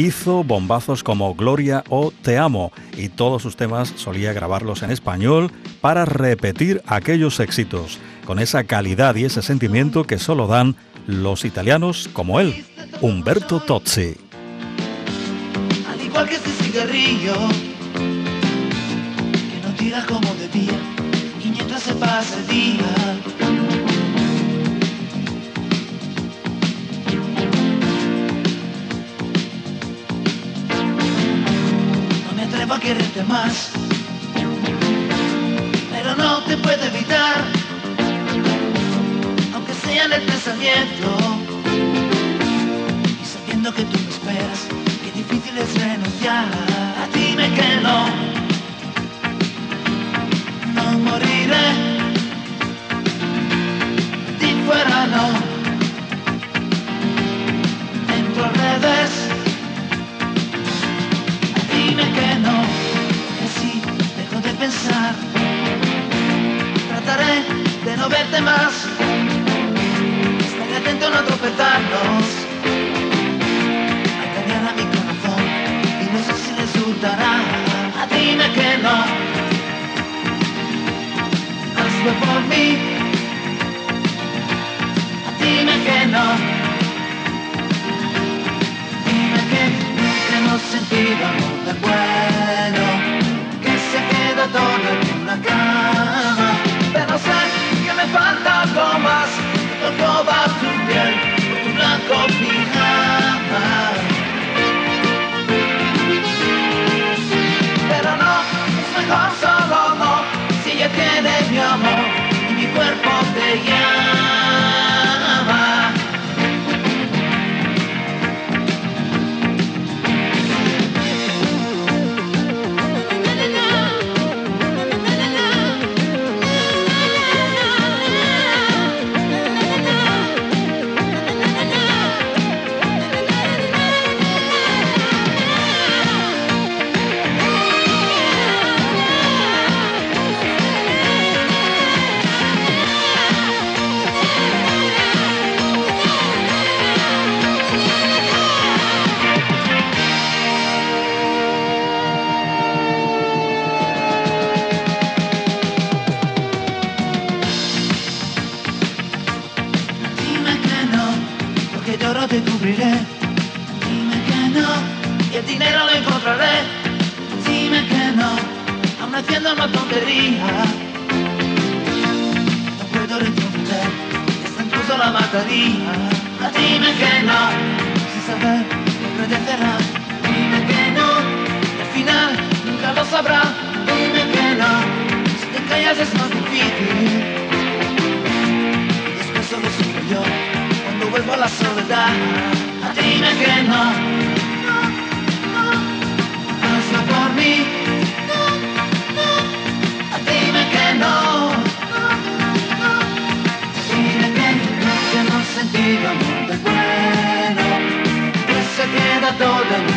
hizo bombazos como Gloria o Te amo y todos sus temas solía grabarlos en español para repetir aquellos éxitos, con esa calidad y ese sentimiento que solo dan los italianos como él, Humberto Tozzi. Este que no tira como debía, y mientras se pasa día a quererte más, pero no te puedo evitar, aunque sea en el pensamiento, y sabiendo que tú me esperas, que difícil es renunciar, a ti me quedo, no moriré, Trataré de no verte más. Estaré atento a no tropezarnos. A cambiar a mi corazón y no sé si resultará. Dime que no. Hazlo por mí. Dime que no. sentido amor tan me falta que yo lo descubriré. Dime que no, y el dinero lo encontraré. Dime que no, aún haciendo una tontería. No puedo retroceder, esta incluso la mataría. Dime que no, sin saber, lo obedecerá. Dime que no, y al final nunca lo sabrá. Dime que no, si te callas es más difícil. avevo la soledad a dime que no. Hazlo por mí a dime que no. Dime que no que no sentíamos de bueno que se queda todo en